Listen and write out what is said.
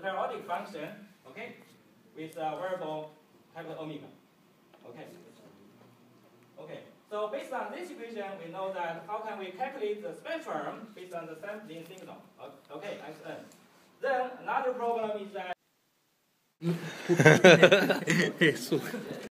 periodic. Function, okay, with a variable capital omega. Okay. Okay. So based on this equation, we know that how can we calculate the spectrum based on the sampling signal? Okay, Xn. Then another problem is that